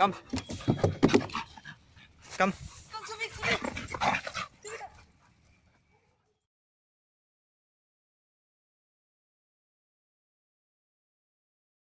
Komm. Komm.